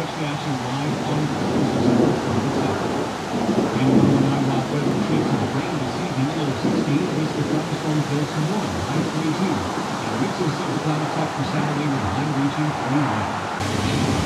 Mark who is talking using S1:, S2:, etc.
S1: catch the live on Cruises from the. And on the weather the rain this evening, low 16, east of thunderstorm goes to 1, high 22. And mix of cloud top for Saturday with a high reaching 21.